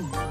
Bye.